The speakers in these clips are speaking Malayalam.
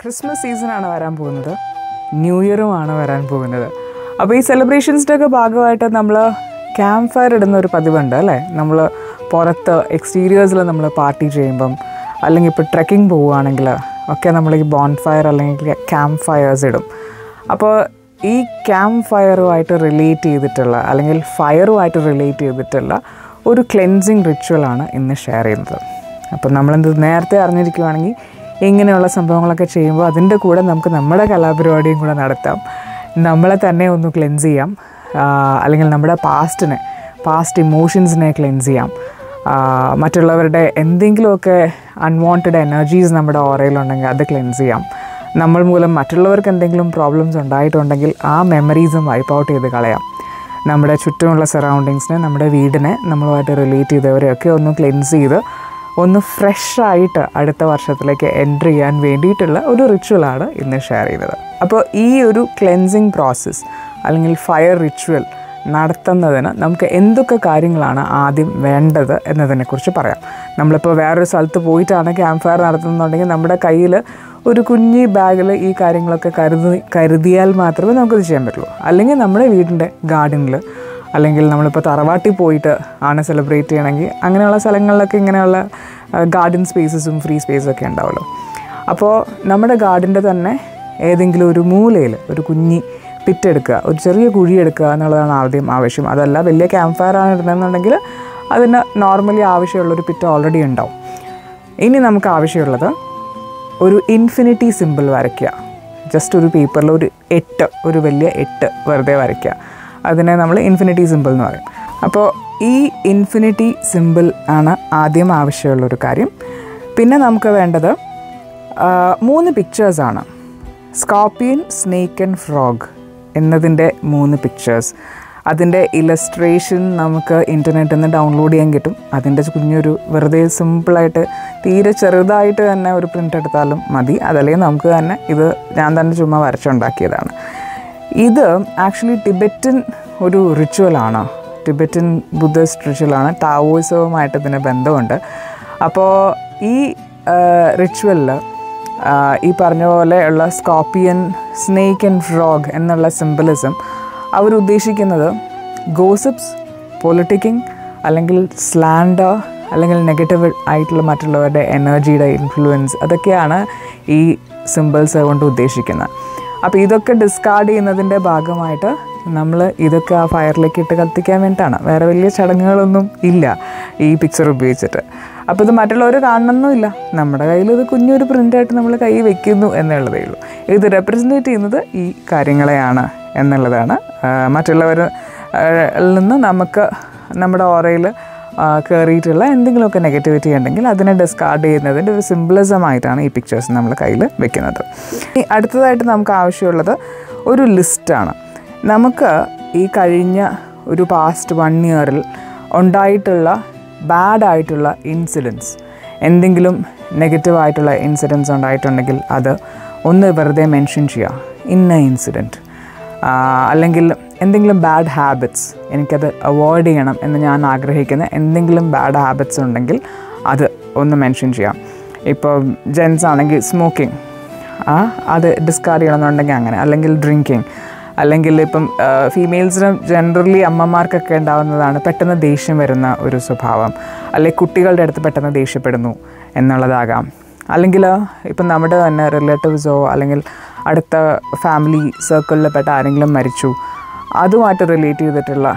ക്രിസ്മസ് സീസണാണ് വരാൻ പോകുന്നത്. ന്യൂ ഇയറുമാണ് വരാൻ പോകുന്നത്. അപ്പോൾ ഈ സെലിബ്രേഷൻസിന്റെ ഒക്കെ ഭാഗമായിട്ട് നമ്മൾ ക്യാമ്പ് ഫയർ ഇടുന്ന ഒരു പതിവുണ്ട് അല്ലേ? നമ്മൾ പുറത്ത് എക്സ്റ്റീരിയേഴ്സിൽ നമ്മൾ പാർട്ടി ചെയ്യുമ്പം അല്ലെങ്കിൽ ഇപ്പോൾ ട്രക്കിംഗ് പോവുകയാണെങ്കിൽ ഒക്കെ നമ്മൾ ഈ ബോൺ ഫയർ അല്ലെങ്കിൽ ക്യാമ്പ് ഫയേഴ്സ് ഇടും. അപ്പോൾ ഈ ക്യാമ്പ് ഫയറുമായിട്ട് റിലേറ്റ് ചെയ്തിട്ടുള്ള അല്ലെങ്കിൽ ഫയറുമായിട്ട് റിലേറ്റ് ചെയ്തിട്ടുള്ള ഒരു ക്ലെൻസിങ് റിച്വലാണ് ഇന്ന് ഷെയർ ചെയ്യുന്നത്. അപ്പം നമ്മളെന്ത് നേരത്തെ അറിഞ്ഞിരിക്കുവാണെങ്കിൽ ഇങ്ങനെയുള്ള സംഭവങ്ങളൊക്കെ ചെയ്യുമ്പോൾ അതിന്റെ കൂടെ നമുക്ക് നമ്മുടെ കലാപരിപാടിയും കൂടെ നടത്താം. നമ്മളെ തന്നെ ഒന്ന് ക്ലെൻസ് ചെയ്യാം. അല്ലെങ്കിൽ നമ്മുടെ പാസ്റ്റിനെ പാസ്റ്റ് ഇമോഷൻസിനെ ക്ലെൻസ് ചെയ്യാം. മറ്റുള്ളവരുടെ എന്തെങ്കിലുമൊക്കെ അൺവാണ്ടഡ് എനർജീസ് നമ്മുടെ ഓറയിലുണ്ടെങ്കിൽ അത് ക്ലെൻസ് ചെയ്യാം. നമ്മൾ മൂലം മറ്റുള്ളവർക്ക് എന്തെങ്കിലും പ്രോബ്ലംസ് ഉണ്ടായിട്ടുണ്ടെങ്കിൽ ആ മെമ്മറീസും വൈപ്പ് ഔട്ട് ചെയ്ത് കളയാം. നമ്മുടെ ചുറ്റുമുള്ള സറൗണ്ടിങ്സിനെ നമ്മുടെ വീടിനെ നമ്മളുമായിട്ട് റിലേറ്റ് ചെയ്തവരെയൊക്കെ ഒന്ന് ക്ലെൻസ് ചെയ്ത് ഒന്ന് ഫ്രഷായിട്ട് അടുത്ത വർഷത്തിലേക്ക് എന്റർ ചെയ്യാൻ വേണ്ടിയിട്ടുള്ള ഒരു റിച്വലാണ് ഇന്ന് ഷെയർ ചെയ്തത് അപ്പോൾ ഈ ഒരു ക്ലെൻസിങ് പ്രോസസ്സ് അല്ലെങ്കിൽ ഫയർ റിച്വൽ നടത്തുന്നതിന് നമുക്ക് എന്തൊക്കെ കാര്യങ്ങളാണ് ആദ്യം വേണ്ടത് എന്നതിനെക്കുറിച്ച് പറയാം. നമ്മളിപ്പോൾ വേറൊരു സ്ഥലത്ത് പോയിട്ടാണ് ക്യാമ്പ് ഫയർ നടത്തുന്നുണ്ടെങ്കിൽ നമ്മുടെ കയ്യിൽ ഒരു കുഞ്ഞി ബാഗിൽ ഈ കാര്യങ്ങളൊക്കെ കരുതി കരുതിയാൽ മാത്രമേ നമുക്കത് ചെയ്യാൻ പറ്റുള്ളൂ. അല്ലെങ്കിൽ നമ്മുടെ വീടിന്റെ ഗാർഡനിൽ അല്ലെങ്കിൽ നമ്മളിപ്പോൾ തറവാട്ടിൽ പോയിട്ട് ആണ് സെലിബ്രേറ്റ് ചെയ്യണമെങ്കിൽ അങ്ങനെയുള്ള സ്ഥലങ്ങളിലൊക്കെ ഇങ്ങനെയുള്ള ഗാർഡൻ സ്പേസസും ഫ്രീ സ്പേസും ഒക്കെ ഉണ്ടാവുള്ളൂ. അപ്പോൾ നമ്മുടെ ഗാർഡന്റെ തന്നെ ഏതെങ്കിലും ഒരു മൂലയിൽ ഒരു കുഞ്ഞി പിറ്റെടുക്കുക ഒരു ചെറിയ കുഴി എടുക്കുക എന്നുള്ളതാണ് ആദ്യം ആവശ്യം. അതല്ല വലിയ ക്യാമ്പ് ഫയർ ആണ് ഇടുന്നതെന്നുണ്ടെങ്കിൽ അതിന് നോർമലി ആവശ്യമുള്ളൊരു പിറ്റ് ഓൾറെഡി ഉണ്ടാവും. ഇനി നമുക്ക് ആവശ്യമുള്ളത് ഒരു ഇൻഫിനിറ്റി സിമ്പിൾ വരയ്ക്കുക. ജസ്റ്റ് ഒരു പേപ്പറിൽ ഒരു എട്ട് ഒരു വലിയ എട്ട് വെറുതെ വരയ്ക്കുക. അതിനെ നമ്മൾ ഇൻഫിനിറ്റി സിമ്പിൾ എന്ന് പറയും. അപ്പോൾ ഈ ഇൻഫിനിറ്റി സിമ്പിൾ ആണ് ആദ്യം ആവശ്യമുള്ളൊരു കാര്യം. പിന്നെ നമുക്ക് വേണ്ടത് മൂന്ന് പിക്ചേഴ്സാണ് സ്കോപ്പിയൻ സ്നേക്ക് ആൻഡ് ഫ്രോഗ് എന്നതിന്റെ മൂന്ന് പിക്ചേഴ്സ് അതിന്റെ ഇലസ്ട്രേഷൻ നമുക്ക് ഇന്റർനെറ്റിൽ നിന്ന് ഡൗൺലോഡ് ചെയ്യാൻ കിട്ടും. അതിന്റെ കുഞ്ഞൊരു വെറുതെ സിമ്പിളായിട്ട് തീരെ ചെറുതായിട്ട് തന്നെ ഒരു പ്രിന്റ് എടുത്താലും മതി. അതല്ലേ നമുക്ക് തന്നെ ഇത് ഞാൻ തന്നെ ചുമ്മാ വരച്ചുണ്ടാക്കിയതാണ്. ഇത് ആക്ച്വലി ടിബറ്റൻ ഒരു റിച്വലാണ് ടിബറ്റൻ ബുദ്ധിസ്റ്റ് റിച്വലാണ് ടാവോയിസവുമായിട്ട് ഇതിന് ബന്ധമുണ്ട്. അപ്പോൾ ഈ റിച്വലിൽ ഈ പറഞ്ഞ ഉള്ള സ്കോപ്പിയൻ സ്നേക്ക് ആൻഡ് ഫ്രോഗ് എന്നുള്ള സിംബലിസം അവരുദ്ദേശിക്കുന്നത് ഗോസിപ്സ് പൊളിറ്റിക്കിങ് അല്ലെങ്കിൽ സ്ലാൻഡർ അല്ലെങ്കിൽ നെഗറ്റീവ് ആയിട്ടുള്ള മറ്റുള്ളവരുടെ എനർജിയുടെ ഇൻഫ്ലുവൻസ് അതൊക്കെയാണ് ഈ സിമ്പിൾസ് കൊണ്ട് ഉദ്ദേശിക്കുന്നത്. അപ്പോൾ ഇതൊക്കെ ഡിസ്കാർഡ് ചെയ്യുന്നതിന്റെ ഭാഗമായിട്ട് നമ്മൾ ഇതൊക്കെ ആ ഫയറിലേക്ക് ഇട്ട് കത്തിക്കാൻ വേണ്ടിയിട്ടാണ്. വേറെ വലിയ ചടങ്ങുകളൊന്നും ഇല്ല ഈ പിക്ചർ ഉപയോഗിച്ചിട്ട്. അപ്പോൾ ഇത് മറ്റുള്ളവർ കാണണമെന്നില്ല നമ്മുടെ കയ്യിൽ ഇത് കുഞ്ഞൊരു പ്രിന്റായിട്ട് നമ്മൾ കൈ വയ്ക്കുന്നു എന്നുള്ളതേ ഉള്ളൂ. ഇത് റെപ്രസെന്റേറ്റ് ചെയ്യുന്നത് ഈ കാര്യങ്ങളെയാണ് എന്നുള്ളതാണ്. മറ്റുള്ളവർ നിന്ന് നമുക്ക് നമ്മുടെ ഓറയിൽ കയറിയിട്ടുള്ള എന്തെങ്കിലുമൊക്കെ നെഗറ്റിവിറ്റി ഉണ്ടെങ്കിൽ അതിനെ ഡിസ്കാർഡ് ചെയ്യുന്നതിന്റെ ഒരു സിംപ്ലിസമായിട്ടാണ് ഈ പിക്ചേഴ്സ് നമ്മൾ കയ്യിൽ വെക്കുന്നത്. ഇനി അടുത്തതായിട്ട് നമുക്ക് ആവശ്യമുള്ളത് ഒരു ലിസ്റ്റാണ് നമുക്ക് ഈ കഴിഞ്ഞ ഒരു പാസ്റ്റ് വൺ ഇയറിൽ ഉണ്ടായിട്ടുള്ള ബാഡ് ആയിട്ടുള്ള ഇൻസിഡൻസ് എന്തെങ്കിലും നെഗറ്റീവായിട്ടുള്ള ഇൻസിഡൻസ് ഉണ്ടായിട്ടുണ്ടെങ്കിൽ അത് ഒന്ന് വെറുതെ മെൻഷൻ ചെയ്യുക ഇന്ന ഇൻസിഡന്റ് അല്ലെങ്കിൽ എന്തെങ്കിലും ബാഡ് ഹാബിറ്റ്സ് എനിക്കത് അവോയ്ഡ് ചെയ്യണം എന്ന് ഞാൻ ആഗ്രഹിക്കുന്ന എന്തെങ്കിലും ബാഡ് ഹാബിറ്റ്സ് ഉണ്ടെങ്കിൽ അത് ഒന്ന് മെൻഷൻ ചെയ്യാം. ഇപ്പോൾ ജെൻസ് ആണെങ്കിൽ സ്മോക്കിംഗ് അത് ഡിസ്കാർഡ് ചെയ്യണമെന്നുണ്ടെങ്കിൽ അങ്ങനെ അല്ലെങ്കിൽ ഡ്രിങ്കിങ് അല്ലെങ്കിൽ ഇപ്പം ഫീമെയിൽസിന് ജനറലി അമ്മമാർക്കൊക്കെ ഉണ്ടാകുന്നതാണ് പെട്ടെന്ന് ദേഷ്യം വരുന്ന ഒരു സ്വഭാവം. അല്ലെങ്കിൽ കുട്ടികളുടെ അടുത്ത് പെട്ടെന്ന് ദേഷ്യപ്പെടുന്നു എന്നുള്ളതാകാം. അല്ലെങ്കിൽ ഇപ്പം നമ്മുടെ തന്നെ റിലേറ്റീവ്സോ അല്ലെങ്കിൽ അടുത്ത ഫാമിലി സർക്കിളിൽ പെട്ട ആരെങ്കിലും മരിച്ചു. അതുമായിട്ട് റിലേറ്റ് ചെയ്തിട്ടുള്ള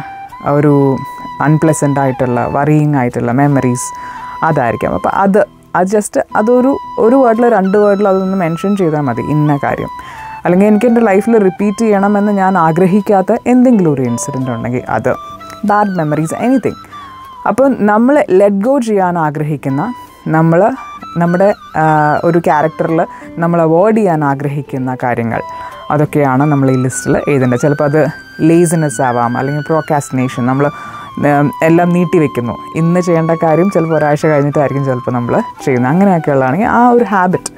ഒരു അൺപ്ലസന്റ് ആയിട്ടുള്ള വറിയിങ് ആയിട്ടുള്ള മെമ്മറീസ് അതായിരിക്കാം. അപ്പോൾ അത് അത് ജസ്റ്റ് അതൊരു ഒരു വേർഡിൽ രണ്ട് വേർഡിൽ അതൊന്ന് മെൻഷൻ ചെയ്താൽ മതി ഇന്ന കാര്യം. അല്ലെങ്കിൽ എനിക്ക് എന്റെ ലൈഫിൽ റിപ്പീറ്റ് ചെയ്യണമെന്ന് ഞാൻ ആഗ്രഹിക്കാത്ത എന്തെങ്കിലും ഒരു ഇൻസിഡന്റ് ഉണ്ടെങ്കിൽ അത് ബാഡ് മെമ്മറീസ് എനിത്തിങ് അപ്പോൾ നമ്മൾ ലെറ്റ് ഗോ ചെയ്യാൻ ആഗ്രഹിക്കുന്ന നമ്മൾ നമ്മുടെ ഒരു ക്യാരക്ടറിൽ നമ്മൾ അവോയ്ഡ് ചെയ്യാൻ ആഗ്രഹിക്കുന്ന കാര്യങ്ങൾ അതൊക്കെയാണ് നമ്മൾ ഈ ലിസ്റ്റിൽ എഴുതേണ്ടത്. ചിലപ്പോൾ അത് ലേസിനെസ് ആവാം അല്ലെങ്കിൽ പ്രോക്കാസ്റ്റിനേഷൻ നമ്മൾ എല്ലാം നീട്ടി വെക്കുന്നു. ഇന്ന് ചെയ്യേണ്ട കാര്യം ചിലപ്പോൾ ഒരാഴ്ച കഴിഞ്ഞിട്ടായിരിക്കും ചിലപ്പോൾ നമ്മൾ ചെയ്യുന്നത്. അങ്ങനെയൊക്കെ ഉള്ളതാണെങ്കിൽ ആ ഒരു ഹാബിറ്റ്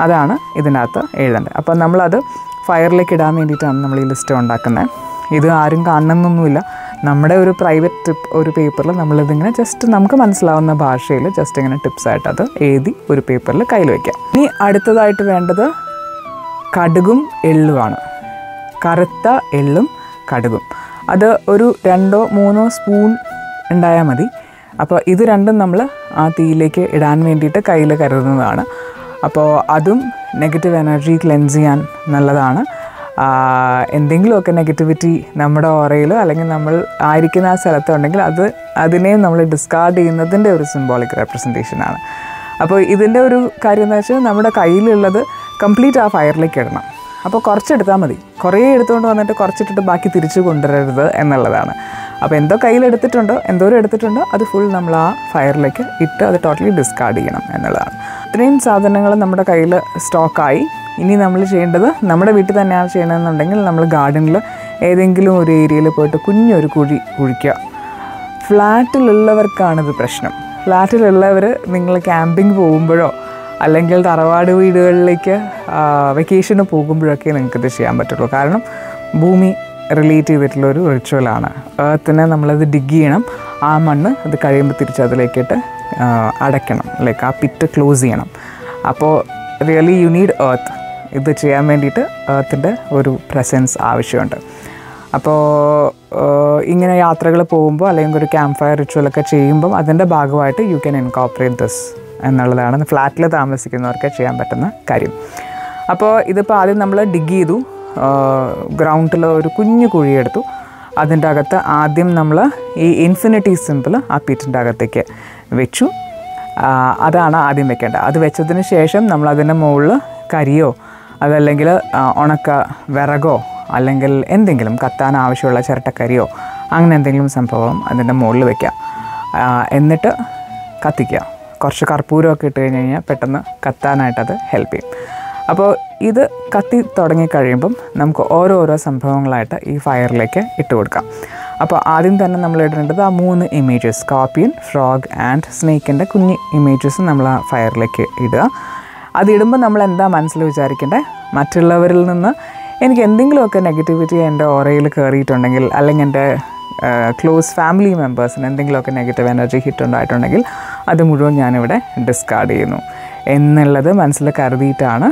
അതാണ് ഇതിനകത്ത് എഴുതേണ്ടത്. അപ്പം നമ്മളത് ഫയറിലേക്ക് ഇടാൻ വേണ്ടിയിട്ടാണ് നമ്മൾ ഈ ലിസ്റ്റ് ഉണ്ടാക്കുന്നത്. ഇത് ആരും കാണണമെന്നൊന്നുമില്ല നമ്മുടെ ഒരു പ്രൈവറ്റ് ടിപ്പ് ഒരു പേപ്പറിൽ നമ്മളിതിങ്ങനെ ജസ്റ്റ് നമുക്ക് മനസ്സിലാവുന്ന ഭാഷയിൽ ജസ്റ്റ് ഇങ്ങനെ ടിപ്സായിട്ട് അത് എഴുതി ഒരു പേപ്പറിൽ കയ്യിൽ വയ്ക്കാം. ഇനി അടുത്തതായിട്ട് വേണ്ടത് കടുകും എള്ളുമാണ്. കറുത്ത എള്ളും കടുകും. അത് ഒരു രണ്ടോ മൂന്നോ സ്പൂൺ ഉണ്ടായാൽ മതി. അപ്പോൾ ഇത് രണ്ടും നമ്മൾ ആ തീയിലേക്ക് ഇടാൻ വേണ്ടിയിട്ട് കയ്യിൽ കരുതുന്നതാണ്. അപ്പോൾ അതും നെഗറ്റീവ് എനർജി ക്ലെൻസ് ചെയ്യാൻ നല്ലതാണ്. എന്തെങ്കിലുമൊക്കെ നെഗറ്റിവിറ്റി നമ്മുടെ ഓറയിൽ അല്ലെങ്കിൽ നമ്മൾ ആയിരിക്കുന്ന ആ സ്ഥലത്തുണ്ടെങ്കിൽ അത് അതിനെയും നമ്മൾ ഡിസ്കാർഡ് ചെയ്യുന്നതിന്റെ ഒരു സിംബോളിക് റെപ്രസെന്റേഷനാണ് അപ്പോൾ ഇതിന്റെ ഒരു കാര്യം എന്ന് വെച്ചാൽ നമ്മുടെ കയ്യിലുള്ളത് കംപ്ലീറ്റ് ആ ഫയറിലേക്ക് ഇടണം. അപ്പോൾ കുറച്ചെടുത്താൽ മതി. കുറേ എടുത്തുകൊണ്ട് വന്നിട്ട് കുറച്ചിട്ടിട്ട് ബാക്കി തിരിച്ചു കൊണ്ടുവരരുത് എന്നുള്ളതാണ്. അപ്പോൾ എന്തോ കയ്യിലെടുത്തിട്ടുണ്ടോ എന്തോരം എടുത്തിട്ടുണ്ടോ അത് ഫുൾ നമ്മൾ ആ ഫയറിലേക്ക് ഇട്ട് അത് ടോട്ടലി ഡിസ്കാർഡ് ചെയ്യണം എന്നുള്ളതാണ്. ഇത്രയും സാധനങ്ങൾ നമ്മുടെ കയ്യിൽ സ്റ്റോക്കായി. ഇനി നമ്മൾ ചെയ്യേണ്ടത് നമ്മുടെ വീട്ടിൽ തന്നെയാണ് ചെയ്യണമെന്നുണ്ടെങ്കിൽ നമ്മൾ ഗാർഡനിൽ ഏതെങ്കിലും ഒരു ഏരിയയിൽ പോയിട്ട് കുഞ്ഞൊരു കുഴി കുഴിക്കുക. ഫ്ലാറ്റിലുള്ളവർക്കാണിത് പ്രശ്നം. ഫ്ലാറ്റിലുള്ളവർ നിങ്ങൾ ക്യാമ്പിംഗ് പോകുമ്പോഴോ അല്ലെങ്കിൽ തറവാട് വീടുകളിലേക്ക് വെക്കേഷന് പോകുമ്പോഴൊക്കെ നിങ്ങൾക്കിത് ചെയ്യാൻ പറ്റുള്ളൂ. കാരണം ഭൂമി റിലേറ്റ് ചെയ്തിട്ടുള്ള ഒരു റിച്വലാണ് ഏർത്തിനെ നമ്മളത് ഡിഗ് ചെയ്യണം. ആ മണ്ണ് അത് കഴിയുമ്പോൾ തിരിച്ച് അതിലേക്കിട്ട് അടയ്ക്കണം ലൈക്ക് ആ പിറ്റ് ക്ലോസ് ചെയ്യണം. അപ്പോൾ റിയലി യു നീഡ് ഏർത്ത് ഇത് ചെയ്യാൻ വേണ്ടിയിട്ട് ഏർത്തിന്റെ ഒരു പ്രസൻസ് ആവശ്യമുണ്ട്. അപ്പോൾ ഇങ്ങനെ യാത്രകൾ പോകുമ്പോൾ അല്ലെങ്കിൽ ഒരു ക്യാമ്പ് ഫയർ റിച്വലൊക്കെ ചെയ്യുമ്പം അതിന്റെ ഭാഗമായിട്ട് യു ക്യാൻ ഇൻകോപ്പറേറ്റ് ദിസ് എന്നുള്ളതാണ്. ഫ്ലാറ്റിൽ താമസിക്കുന്നവർക്ക് ചെയ്യാൻ പറ്റുന്ന കാര്യം. അപ്പോൾ ഇതിപ്പോൾ ആദ്യം നമ്മൾ ഡിഗ് ചെയ്തു. ഗ്രൗണ്ടിൽ ഒരു കുഞ്ഞു കുഴിയെടുത്തു അതിന്റെ അകത്ത് ആദ്യം നമ്മൾ ഈ ഇൻഫിനിറ്റി സിമ്പിൾ ആ പിറ്റിന്റെ അകത്തേക്ക് വെച്ചു. അതാണ് ആദ്യം വെക്കേണ്ടത്. അത് വെച്ചതിന് ശേഷം നമ്മൾ അതിന്റെ മുകളിൽ കരിയോ അതല്ലെങ്കിൽ ഉണക്ക വിറകോ അല്ലെങ്കിൽ എന്തെങ്കിലും കത്താൻ ആവശ്യമുള്ള ചിരട്ടക്കരിയോ അങ്ങനെ എന്തെങ്കിലും സംഭവം അതിന്റെ മുകളിൽ വെക്കാം എന്നിട്ട് കത്തിക്കുക. കുറച്ച് കർപ്പൂരമൊക്കെ ഇട്ട് കഴിഞ്ഞ് കഴിഞ്ഞാൽ പെട്ടെന്ന് കത്താനായിട്ടത് ഹെൽപ്പ് ചെയ്യും. അപ്പോൾ ഇത് കത്തി തുടങ്ങി കഴിയുമ്പം നമുക്ക് ഓരോരോ സംഭവങ്ങളായിട്ട് ഈ ഫയറിലേക്ക് ഇട്ട് കൊടുക്കാം. അപ്പോൾ ആദ്യം തന്നെ നമ്മൾ ഇടേണ്ടത് ആ മൂന്ന് ഇമേജസ് സ്കോർപ്പിയൻ ഫ്രോഗ് ആൻഡ് സ്നേക്കിന്റെ കുഞ്ഞ് ഇമേജസ് നമ്മൾ ആ ഫയറിലേക്ക് ഇടുക. അതിടുമ്പോൾ നമ്മൾ എന്താ മനസ്സിൽ വിചാരിക്കേണ്ടത് മറ്റുള്ളവരിൽ നിന്ന് എനിക്ക് എന്തെങ്കിലുമൊക്കെ നെഗറ്റിവിറ്റി എന്റെ ഓറയിൽ കയറിയിട്ടുണ്ടെങ്കിൽ അല്ലെങ്കിൽ എന്റെ ക്ലോസ് ഫാമിലി മെമ്പേഴ്സിന് എന്തെങ്കിലുമൊക്കെ നെഗറ്റീവ് എനർജി ഹിറ്റ് ഉണ്ടായിട്ടുണ്ടെങ്കിൽ അത് മുഴുവൻ ഞാനിവിടെ ഡിസ്കാർഡ് ചെയ്യുന്നു. എന്നുള്ളത് മനസ്സിൽ കരുതിയിട്ടാണ്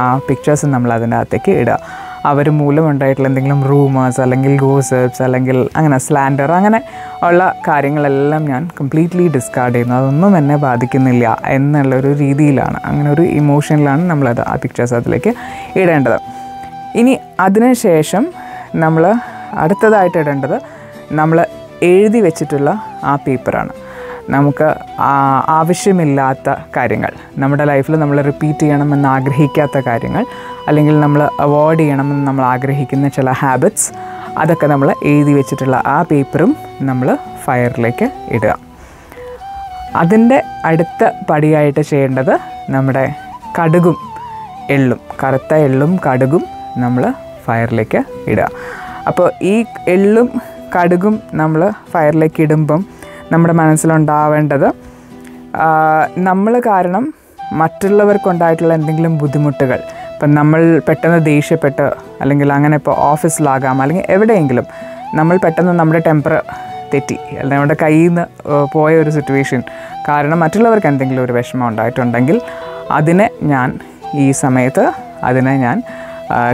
ആ പിക്ചേഴ്സ് നമ്മൾ അതിന്റെ അകത്തേക്ക് ഇടുക. അവർ മൂലമുണ്ടായിട്ടുള്ള എന്തെങ്കിലും റൂമേഴ്സ് അല്ലെങ്കിൽ ഗോസേഴ്സ് അല്ലെങ്കിൽ അങ്ങനെ സ്ലാൻഡർ അങ്ങനെ ഉള്ള കാര്യങ്ങളെല്ലാം ഞാൻ കംപ്ലീറ്റ്ലി ഡിസ്കാർഡ് ചെയ്യുന്നു. അതൊന്നും എന്നെ ബാധിക്കുന്നില്ല എന്നുള്ളൊരു രീതിയിലാണ്. അങ്ങനെ ഒരു ഇമോഷനിലാണ് നമ്മളത് ആ പിക്ചേഴ്സ് അതിലേക്ക് ഇടേണ്ടത്. ഇനി അതിനുശേഷം നമ്മൾ അടുത്തതായിട്ട് ഇടേണ്ടത് നമ്മൾ എഴുതി വെച്ചിട്ടുള്ള ആ പേപ്പറാണ് നമുക്ക് ആവശ്യമില്ലാത്ത കാര്യങ്ങൾ നമ്മുടെ ലൈഫിൽ നമ്മൾ റിപ്പീറ്റ് ചെയ്യണമെന്ന് ആഗ്രഹിക്കാത്ത കാര്യങ്ങൾ അല്ലെങ്കിൽ നമ്മൾ അവോയ്ഡ് ചെയ്യണമെന്ന് നമ്മൾ ആഗ്രഹിക്കുന്ന ചില ഹാബിറ്റ്സ് അതൊക്കെ നമ്മൾ എഴുതി വെച്ചിട്ടുള്ള ആ പേപ്പറും നമ്മൾ ഫയറിലേക്ക് ഇടുക. അതിന്റെ അടുത്ത പടിയായിട്ട് ചെയ്യേണ്ടത് നമ്മുടെ കടുകും എള്ളും കറുത്ത എള്ളും കടുകും നമ്മൾ ഫയറിലേക്ക് ഇടുക. അപ്പോൾ ഈ എള്ളും കടുകും നമ്മൾ ഫയറിലേക്ക് ഇടുമ്പം നമ്മുടെ മനസ്സിലുണ്ടാവേണ്ടത്. നമ്മൾ കാരണം മറ്റുള്ളവർക്കുണ്ടായിട്ടുള്ള എന്തെങ്കിലും ബുദ്ധിമുട്ടുകൾ ഇപ്പം നമ്മൾ പെട്ടെന്ന് ദേഷ്യപ്പെട്ട് അല്ലെങ്കിൽ അങ്ങനെ ഇപ്പോൾ ഓഫീസിലാകാം അല്ലെങ്കിൽ എവിടെയെങ്കിലും നമ്മൾ പെട്ടെന്ന് നമ്മുടെ ടെമ്പർ തെറ്റി അല്ലെങ്കിൽ നമ്മുടെ കയ്യിൽ നിന്ന് പോയ ഒരു സിറ്റുവേഷൻ കാരണം മറ്റുള്ളവർക്ക് എന്തെങ്കിലും ഒരു വിഷമം ഉണ്ടായിട്ടുണ്ടെങ്കിൽ അതിനെ ഞാൻ ഈ സമയത്ത് അതിനെ ഞാൻ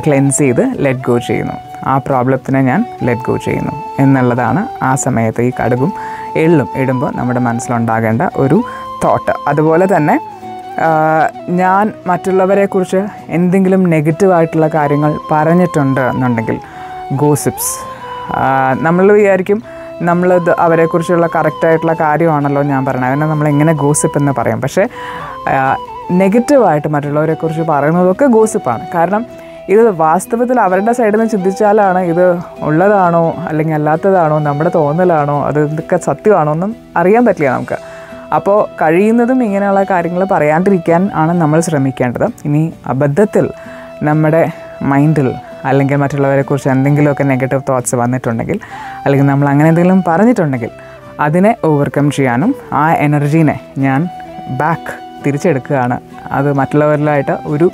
ക്ലെൻസ് ചെയ്ത് ലെറ്റ് ഗോ ചെയ്യുന്നു. ആ പ്രോബ്ലത്തിനെ ഞാൻ ലെറ്റ് ഗോ ചെയ്യുന്നു. എന്നുള്ളതാണ് ആ സമയത്ത് ഈ കടുകും എള്ളും ഇടുമ്പോൾ നമ്മുടെ മനസ്സിലുണ്ടാകേണ്ട ഒരു തോട്ട് അതുപോലെ തന്നെ ഞാൻ മറ്റുള്ളവരെക്കുറിച്ച് എന്തെങ്കിലും നെഗറ്റീവായിട്ടുള്ള കാര്യങ്ങൾ പറഞ്ഞിട്ടുണ്ട് എന്നുണ്ടെങ്കിൽ ഗോസിപ്സ് നമ്മൾ വിചാരിക്കും നമ്മളിത് അവരെക്കുറിച്ചുള്ള കറക്റ്റായിട്ടുള്ള കാര്യമാണല്ലോ ഞാൻ പറയുന്നത്. അതിനെ നമ്മൾ എങ്ങനെ ഗോസിപ്പ് എന്ന് പറയാം. പക്ഷേ നെഗറ്റീവായിട്ട് മറ്റുള്ളവരെക്കുറിച്ച് പറയുന്നതൊക്കെ ഗോസിപ്പാണ് കാരണം ഇത് വാസ്തവത്തിൽ അവരുടെ സൈഡിൽ നിന്ന് ചിന്തിച്ചാലാണ് ഇത് ഉള്ളതാണോ അല്ലെങ്കിൽ അല്ലാത്തതാണോ നമ്മുടെ തോന്നലാണോ അത് ഇതൊക്കെ സത്യമാണോ ഒന്നും അറിയാൻ പറ്റില്ല നമുക്ക്. അപ്പോൾ കഴിയുന്നതും ഇങ്ങനെയുള്ള കാര്യങ്ങൾ പറയാണ്ടിരിക്കാൻ ആണ് നമ്മൾ ശ്രമിക്കേണ്ടത്. ഇനി അബദ്ധത്തിൽ നമ്മുടെ മൈൻഡിൽ അല്ലെങ്കിൽ മറ്റുള്ളവരെക്കുറിച്ച് എന്തെങ്കിലുമൊക്കെ നെഗറ്റീവ് തോട്ട്സ് വന്നിട്ടുണ്ടെങ്കിൽ അല്ലെങ്കിൽ നമ്മൾ അങ്ങനെ എന്തെങ്കിലും പറഞ്ഞിട്ടുണ്ടെങ്കിൽ അതിനെ ഓവർകം ചെയ്യാനും ആ എനർജീനെ ഞാൻ ബാക്ക് തിരിച്ചെടുക്കുകയാണ്. അത് മറ്റുള്ളവരിലായിട്ട് ഒരു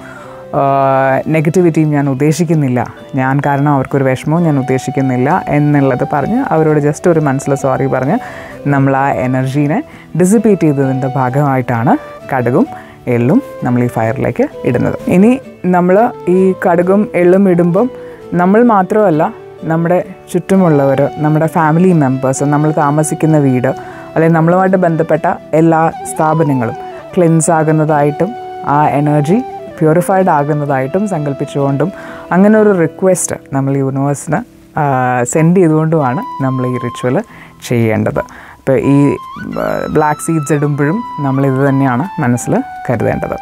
നെഗറ്റിവിറ്റിയും ഞാൻ ഉദ്ദേശിക്കുന്നില്ല. ഞാൻ കാരണം അവർക്കൊരു വിഷമവും ഞാൻ ഉദ്ദേശിക്കുന്നില്ല എന്നുള്ളത് പറഞ്ഞ് അവരോട് ജസ്റ്റ് ഒരു മനസ്സിൽ സോറി പറഞ്ഞ് നമ്മൾ ആ എനർജീനെ ഡിസിപ്പേറ്റ് ചെയ്തതിന്റെ ഭാഗമായിട്ടാണ് കടുകും എള്ളും നമ്മൾ ഈ ഫയറിലേക്ക് ഇടുന്നത്. ഇനി നമ്മൾ ഈ കടുകും എള്ളും ഇടുമ്പം നമ്മൾ മാത്രമല്ല നമ്മുടെ ചുറ്റുമുള്ളവർ നമ്മുടെ ഫാമിലി മെമ്പേഴ്സ് നമ്മൾ താമസിക്കുന്ന വീട് അല്ലെങ്കിൽ നമ്മളുമായിട്ട് ബന്ധപ്പെട്ട എല്ലാ സ്ഥാപനങ്ങളും ക്ലെൻസ് ആകുന്നതായിട്ടും ആ എനർജി പ്യൂരിഫൈഡ് ആകുന്നതായിട്ടും സങ്കല്പിച്ചുകൊണ്ടും അങ്ങനെ ഒരു റിക്വസ്റ്റ് നമ്മൾ യൂണിവേഴ്സിന് സെൻഡ് ചെയ്തുകൊണ്ടുമാണ് നമ്മൾ ഈ റിച്വൽ ചെയ്യേണ്ടത്. ഇപ്പോൾ ഈ ബ്ലാക്ക് സീഡ്സ് ഇടുമ്പോഴും നമ്മൾ ഇത് തന്നെയാണ് മനസ്സിൽ കരുതേണ്ടത്.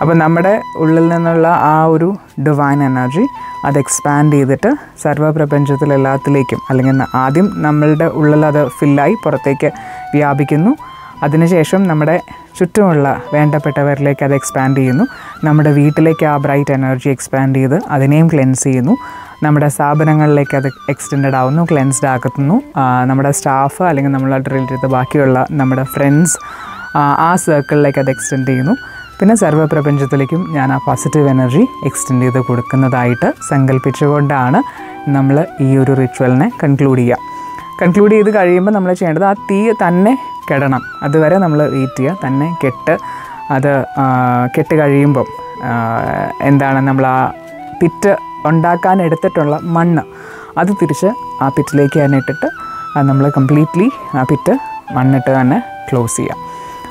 അപ്പോൾ നമ്മുടെ ഉള്ളിൽ നിന്നുള്ള ആ ഒരു ഡിവൈൻ എനർജി അത് എക്സ്പാൻഡ് ചെയ്തിട്ട് സർവപ്രപഞ്ചത്തിൽ എല്ലാത്തിലേക്കും അല്ലെങ്കിൽ ആദ്യം നമ്മളുടെ ഉള്ളിൽ അത് ഫില്ലായി പുറത്തേക്ക് വ്യാപിക്കുന്നു. അതിനുശേഷം നമ്മുടെ ചുറ്റുമുള്ള വേണ്ടപ്പെട്ടവരിലേക്ക് അത് എക്സ്പാൻഡ് ചെയ്യുന്നു. നമ്മുടെ വീട്ടിലേക്ക് ആ ബ്രൈറ്റ് എനർജി എക്സ്പാൻഡ് ചെയ്ത് അതിനെയും ക്ലെൻസ് ചെയ്യുന്നു. നമ്മുടെ സ്ഥാപനങ്ങളിലേക്ക് അത് എക്സ്റ്റെൻഡ് ആവുന്നു ക്ലെൻസ്ഡ് ആക്കുന്നു. നമ്മുടെ സ്റ്റാഫ് അല്ലെങ്കിൽ നമ്മളായിട്ട് റിലേറ്റ് ചെയ്ത ബാക്കിയുള്ള നമ്മുടെ ഫ്രണ്ട്സ് ആ സർക്കിളിലേക്ക് അത് എക്സ്റ്റെൻഡ് ചെയ്യുന്നു. പിന്നെ സർവപ്രപഞ്ചത്തിലേക്കും ഞാൻ ആ പോസിറ്റീവ് എനർജി എക്സ്റ്റെൻഡ് ചെയ്ത് കൊടുക്കുന്നതായിട്ട് സങ്കല്പിച്ചുകൊണ്ടാണ് നമ്മൾ ഈ ഒരു റിച്വലിനെ കൺക്ലൂഡ് ചെയ്യുക. കൺക്ലൂഡ് ചെയ്ത് കഴിയുമ്പോൾ നമ്മൾ ചെയ്യേണ്ടത് ആ തീ തന്നെ കെടണം. അതുവരെ നമ്മൾ വെയിറ്റ് ചെയ്യുക തന്നെ കെട്ട് അത് കെട്ട് കഴിയുമ്പം എന്താണ് നമ്മൾ ആ പിറ്റ് ഉണ്ടാക്കാൻ എടുത്തിട്ടുള്ള മണ്ണ് അത് തിരിച്ച് ആ പിറ്റിലേക്ക് തന്നെ ഇട്ടിട്ട് നമ്മൾ കംപ്ലീറ്റ്ലി ആ പിറ്റ് മണ്ണിട്ട് തന്നെ ക്ലോസ് ചെയ്യാം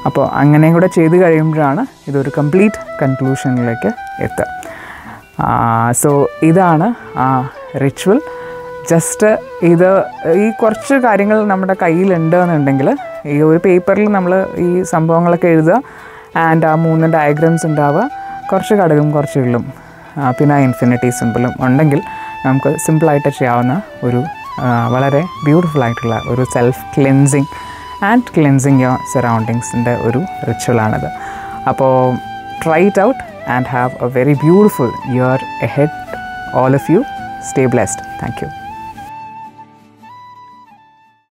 അപ്പോൾ അങ്ങനെയും കൂടെ ചെയ്ത് കഴിയുമ്പോഴാണ് ഇതൊരു കംപ്ലീറ്റ് കൺക്ലൂഷനിലേക്ക് എത്തുക. സോ ഇതാണ് ആ റിച്വൽ ജസ്റ്റ് ഇത് ഈ കുറച്ച് കാര്യങ്ങൾ നമ്മുടെ കയ്യിലുണ്ട് എന്നുണ്ടെങ്കിൽ ഈ ഒരു പേപ്പറിൽ നമ്മൾ ഈ സംഭവങ്ങളൊക്കെ എഴുതുക. ആൻഡ് ആ മൂന്ന് ഡയഗ്രാംസ് ഉണ്ടാവുക. കുറച്ച് കടകും കുറച്ച് ഉള്ളും. പിന്നെ ആ ഇൻഫിനിറ്റി സിമ്പിളും ഉണ്ടെങ്കിൽ നമുക്ക് സിമ്പിളായിട്ട് ചെയ്യാവുന്ന ഒരു വളരെ ബ്യൂട്ടിഫുൾ ആയിട്ടുള്ള ഒരു self cleansing and cleansing your സറൗണ്ടിങ്സിന്റെ ഒരു റിച്വലാണിത് അപ്പോൾ try it out and have a very beautiful year ahead all of you stay blessed thank you